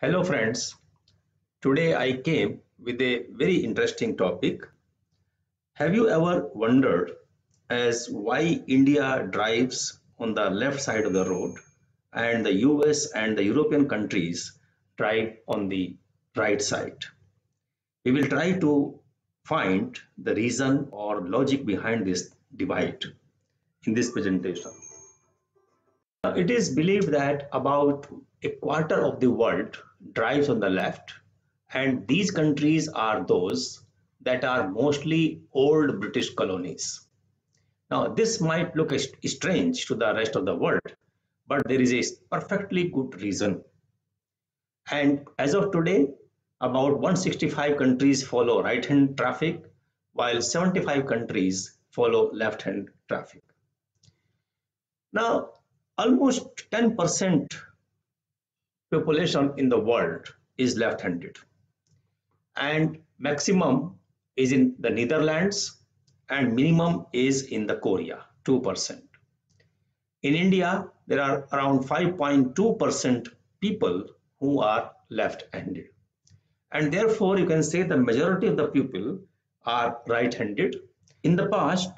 Hello friends, today I came with a very interesting topic. Have you ever wondered as why India drives on the left side of the road and the US and the European countries drive on the right side? We will try to find the reason or logic behind this divide in this presentation. It is believed that about a quarter of the world drives on the left, and these countries are those that are mostly old British colonies. Now, this might look strange to the rest of the world, but there is a perfectly good reason. And as of today, about 165 countries follow right hand traffic, while 75 countries follow left hand traffic. Now, almost 10% population in the world is left-handed and maximum is in the Netherlands and minimum is in the Korea 2%. In India there are around 5.2% people who are left-handed and therefore you can say the majority of the people are right-handed. In the past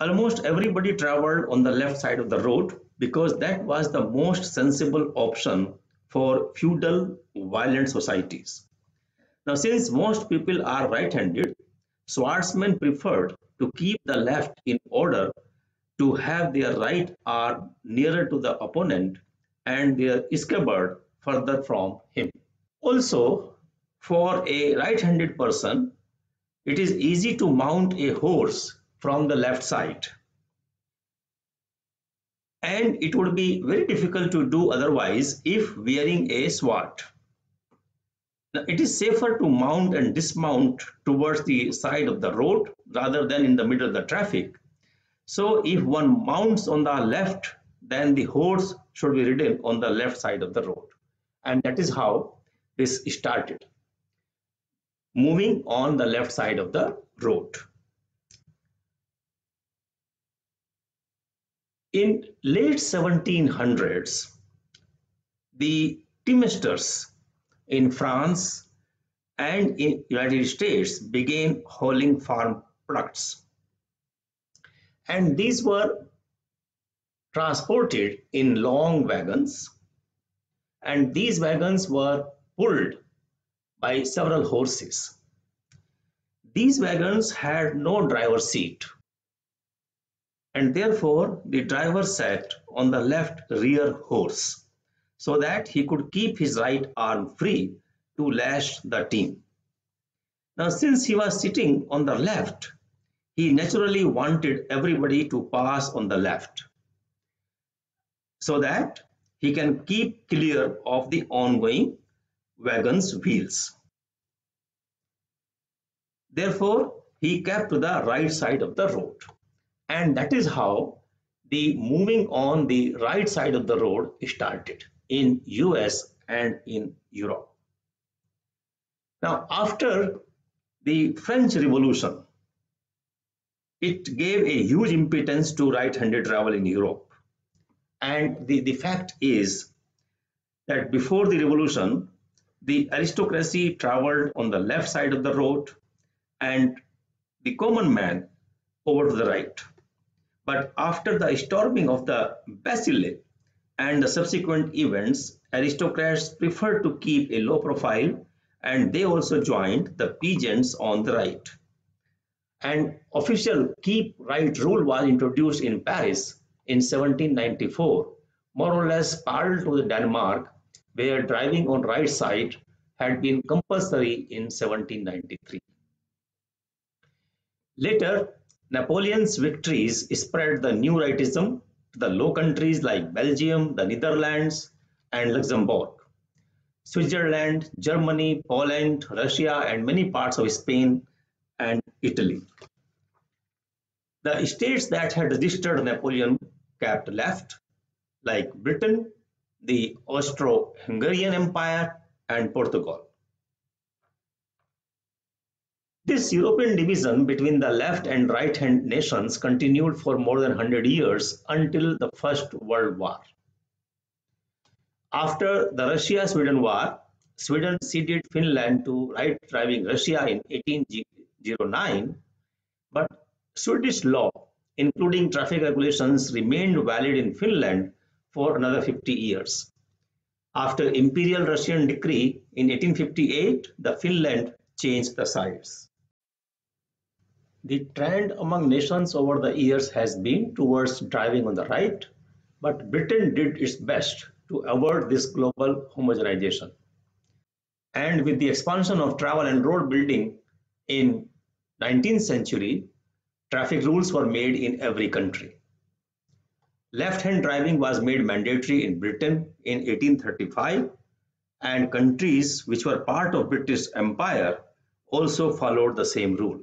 almost everybody traveled on the left side of the road because that was the most sensible option for feudal violent societies. Now, since most people are right-handed, swordsmen preferred to keep the left in order to have their right arm nearer to the opponent and their scabbard further from him. Also, for a right-handed person, it is easy to mount a horse from the left side and it would be very difficult to do otherwise if wearing a sword. Now, it is safer to mount and dismount towards the side of the road rather than in the middle of the traffic. So if one mounts on the left, then the horse should be ridden on the left side of the road. And that is how this started. Moving on the left side of the road. In late 1700s, the teamsters in France and in United States began hauling farm products. And these were transported in long wagons and these wagons were pulled by several horses. These wagons had no driver seat and therefore the driver sat on the left rear horse so that he could keep his right arm free to lash the team. Now since he was sitting on the left, he naturally wanted everybody to pass on the left so that he can keep clear of the ongoing wagon's wheels. Therefore, he kept to the right side of the road and that is how the moving on the right side of the road started in US and in Europe. Now after the French Revolution, it gave a huge impetus to right-handed travel in Europe. And the, the fact is that before the revolution, the aristocracy traveled on the left side of the road and the common man over to the right. But after the storming of the Bastille and the subsequent events, aristocrats preferred to keep a low profile and they also joined the peasants on the right. An official keep right rule was introduced in Paris in 1794, more or less parallel to the Denmark, where driving on right side had been compulsory in 1793. Later, Napoleon's victories spread the new rightism to the Low Countries like Belgium, the Netherlands, and Luxembourg. Switzerland, Germany, Poland, Russia, and many parts of Spain and Italy. The states that had registered Napoleon kept left, like Britain, the Austro-Hungarian Empire, and Portugal. This European division between the left and right hand nations continued for more than 100 years until the First World War. After the Russia-Sweden War, Sweden ceded Finland to right driving Russia in 1809, but Swedish law, including traffic regulations, remained valid in Finland for another 50 years. After Imperial Russian decree in 1858, the Finland changed the sides. The trend among nations over the years has been towards driving on the right, but Britain did its best to avoid this global homogenization. And with the expansion of travel and road building in 19th century, traffic rules were made in every country. Left-hand driving was made mandatory in Britain in 1835 and countries which were part of British Empire also followed the same rule.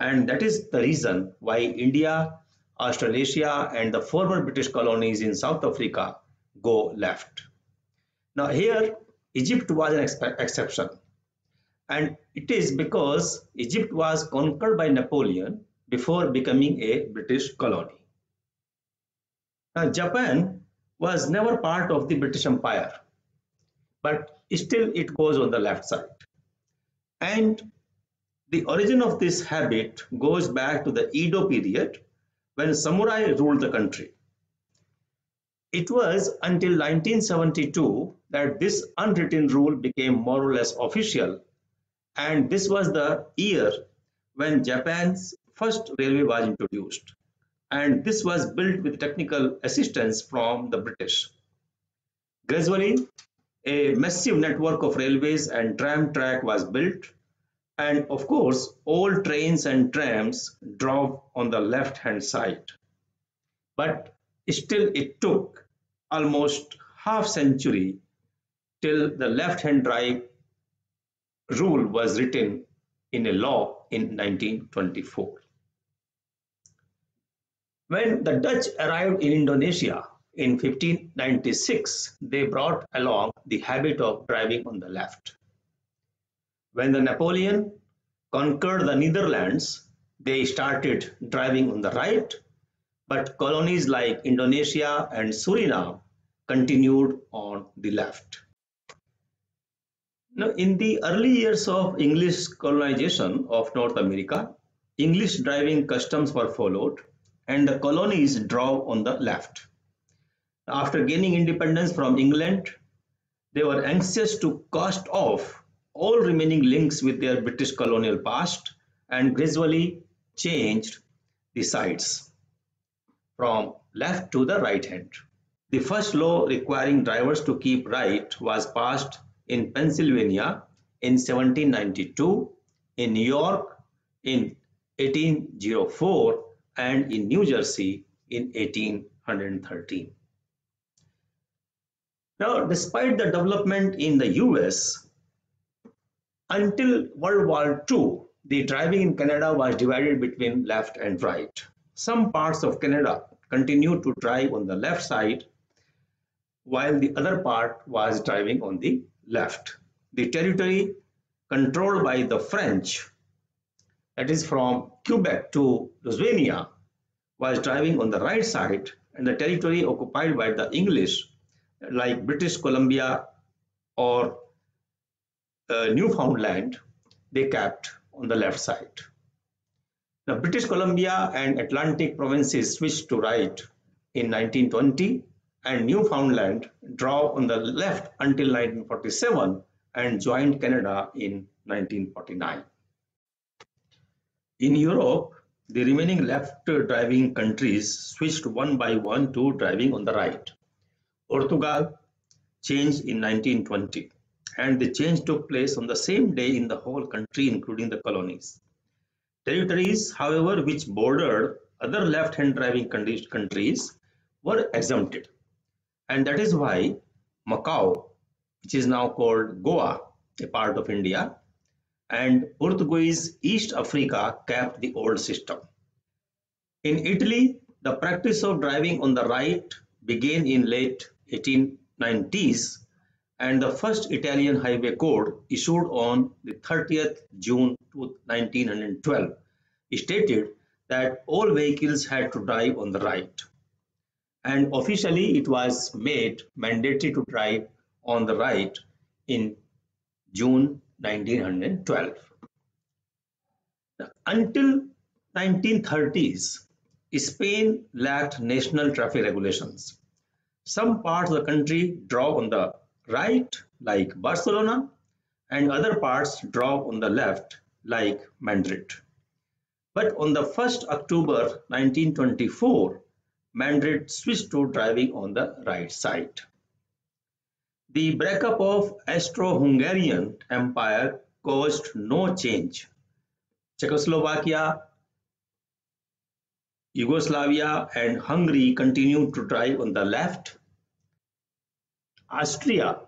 And that is the reason why India, Australasia and the former British colonies in South Africa go left. Now here Egypt was an ex exception and it is because Egypt was conquered by Napoleon before becoming a British colony. Now Japan was never part of the British Empire but still it goes on the left side. And the origin of this habit goes back to the Edo period when samurai ruled the country. It was until 1972 that this unwritten rule became more or less official and this was the year when Japan's first railway was introduced and this was built with technical assistance from the British. Gradually, a massive network of railways and tram track was built and of course all trains and trams drove on the left hand side. But still it took almost half century till the left hand drive rule was written in a law in 1924. When the Dutch arrived in Indonesia in 1596, they brought along the habit of driving on the left. When the Napoleon conquered the Netherlands, they started driving on the right, but colonies like Indonesia and Suriname continued on the left. Now, in the early years of English colonization of North America, English driving customs were followed and the colonies drove on the left. After gaining independence from England, they were anxious to cast off all remaining links with their British colonial past and gradually changed the sides from left to the right hand. The first law requiring drivers to keep right was passed in Pennsylvania in 1792, in New York in 1804, and in New Jersey in 1813. Now, despite the development in the US, until World War II, the driving in Canada was divided between left and right. Some parts of Canada continued to drive on the left side, while the other part was driving on the left. The territory controlled by the French, that is from Quebec to Louisiana, was driving on the right side, and the territory occupied by the English like British Columbia or uh, Newfoundland, they kept on the left side. Now, British Columbia and Atlantic provinces switched to right in 1920 and Newfoundland drove on the left until 1947 and joined Canada in 1949. In Europe, the remaining left driving countries switched one by one to driving on the right. Portugal changed in 1920 and the change took place on the same day in the whole country including the colonies. Territories, however, which bordered other left-hand driving countries were exempted and that is why Macau, which is now called Goa, a part of India, and Portuguese East Africa kept the old system. In Italy, the practice of driving on the right began in late 1890s and the first Italian highway code issued on the 30th June 1912 stated that all vehicles had to drive on the right and officially it was made mandatory to drive on the right in June 1912. Until 1930s, Spain lacked national traffic regulations. Some parts of the country drove on the right, like Barcelona, and other parts drove on the left, like Madrid. But on the 1st October 1924, Madrid switched to driving on the right side. The breakup of Austro-Hungarian Empire caused no change. Czechoslovakia, Yugoslavia and Hungary continued to drive on the left. Austria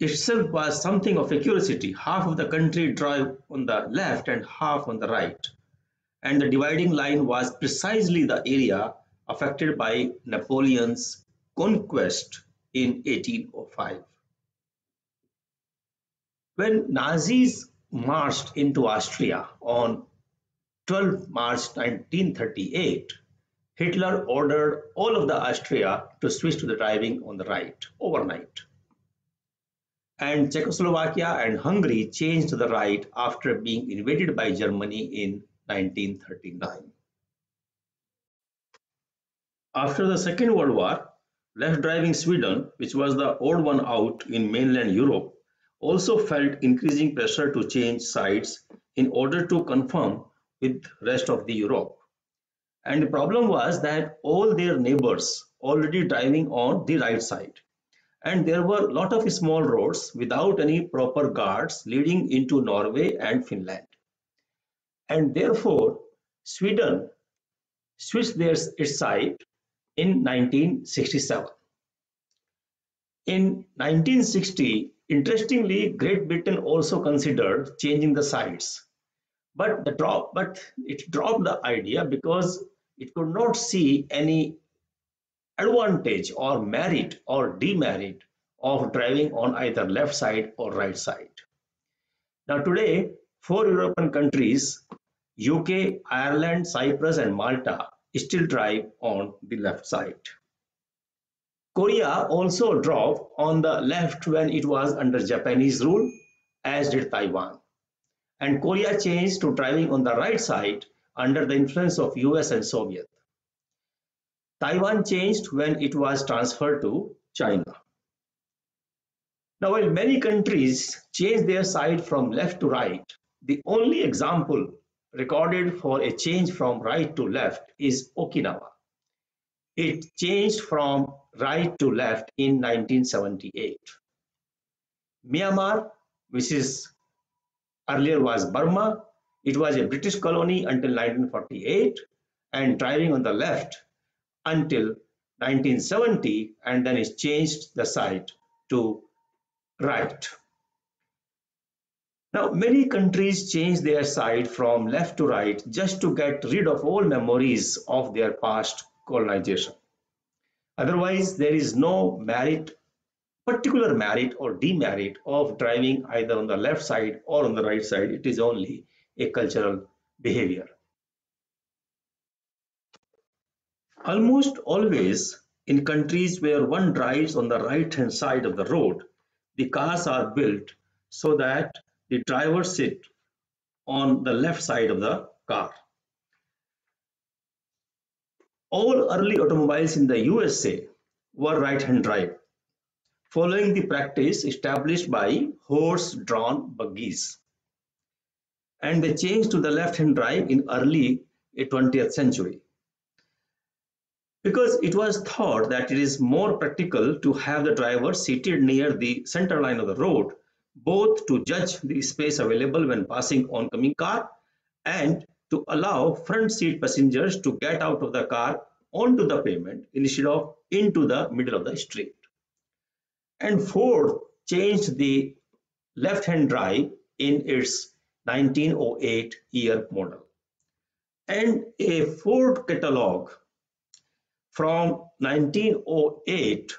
itself was something of a curiosity. Half of the country drove on the left and half on the right. And the dividing line was precisely the area affected by Napoleon's conquest in 1805. When Nazis marched into Austria on 12 March 1938, Hitler ordered all of the Austria to switch to the driving on the right overnight. And Czechoslovakia and Hungary changed to the right after being invaded by Germany in 1939. After the Second World War, left-driving Sweden, which was the odd one out in mainland Europe, also felt increasing pressure to change sides in order to conform with rest of the Europe. And the problem was that all their neighbors already driving on the right side. And there were a lot of small roads without any proper guards leading into Norway and Finland. And therefore, Sweden switched their, its side in 1967. In 1960, interestingly, Great Britain also considered changing the sides, but the drop, but it dropped the idea because it could not see any advantage or merit or demerit of driving on either left side or right side. Now today, four European countries, UK, Ireland, Cyprus and Malta still drive on the left side. Korea also drove on the left when it was under Japanese rule, as did Taiwan. And Korea changed to driving on the right side under the influence of US and Soviet. Taiwan changed when it was transferred to China. Now, while many countries changed their side from left to right, the only example recorded for a change from right to left is Okinawa. It changed from right to left in 1978. Myanmar, which is earlier was Burma, it was a British colony until 1948 and driving on the left until 1970 and then it changed the side to right. Now, many countries change their side from left to right just to get rid of all memories of their past colonization. Otherwise, there is no merit, particular merit or demerit of driving either on the left side or on the right side. It is only a cultural behavior. Almost always in countries where one drives on the right hand side of the road, the cars are built so that the driver sit on the left side of the car. All early automobiles in the USA were right-hand drive, following the practice established by horse-drawn buggies. And they changed to the left-hand drive in early 20th century. Because it was thought that it is more practical to have the driver seated near the center line of the road both to judge the space available when passing oncoming car and to allow front seat passengers to get out of the car onto the pavement instead of into the middle of the street. And Ford changed the left-hand drive in its 1908 year model. And a Ford catalog from 1908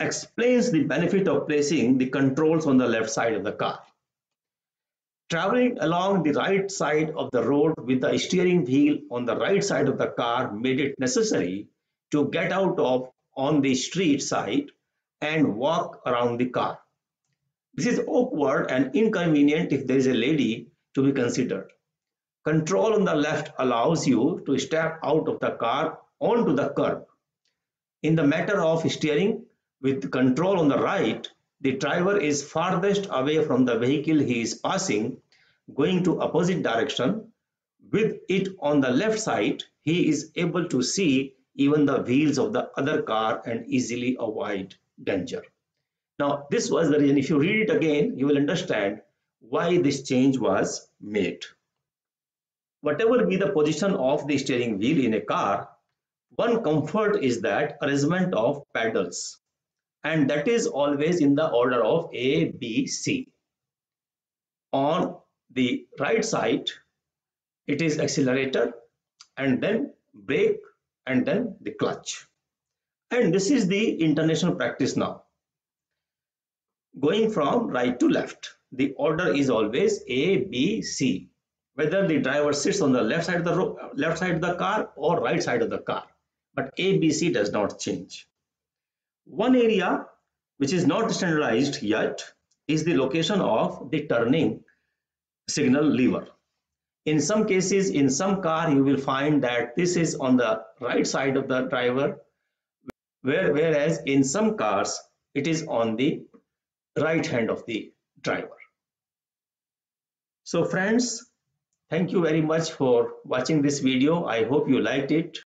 explains the benefit of placing the controls on the left side of the car. Traveling along the right side of the road with the steering wheel on the right side of the car made it necessary to get out of on the street side and walk around the car. This is awkward and inconvenient if there is a lady to be considered. Control on the left allows you to step out of the car onto the curb. In the matter of steering, with control on the right, the driver is farthest away from the vehicle he is passing, going to opposite direction. With it on the left side, he is able to see even the wheels of the other car and easily avoid danger. Now, this was the reason. If you read it again, you will understand why this change was made. Whatever be the position of the steering wheel in a car, one comfort is that arrangement of pedals and that is always in the order of A, B, C. On the right side, it is accelerator and then brake and then the clutch. And this is the international practice now going from right to left. The order is always A, B, C. Whether the driver sits on the left side of the left side of the car or right side of the car. But A, B, C does not change. One area which is not standardized yet is the location of the turning signal lever. In some cases, in some car, you will find that this is on the right side of the driver, where, whereas in some cars, it is on the right hand of the driver. So friends, thank you very much for watching this video. I hope you liked it.